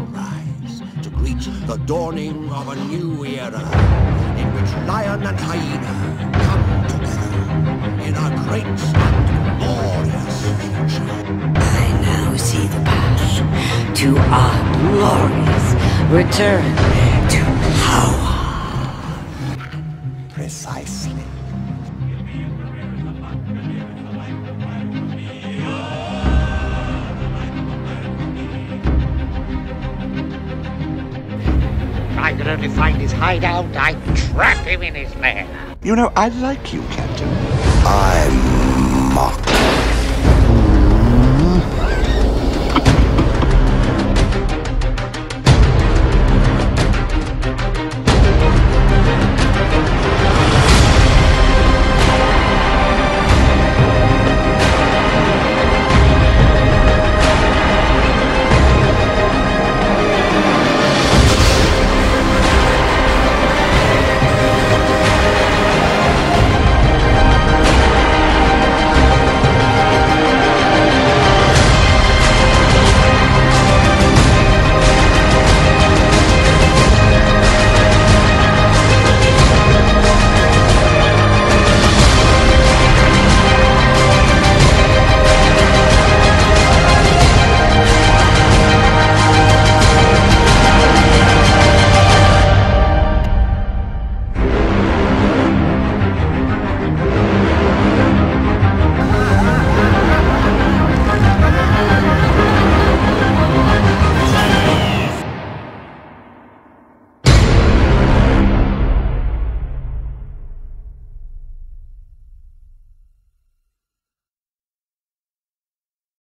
shall rise to greet the dawning of a new era in which lion and hyena come together in a great and glorious future. I now see the path to our glorious return to only find his hideout, I'd trap him in his lair. You know, I like you, Captain. I'm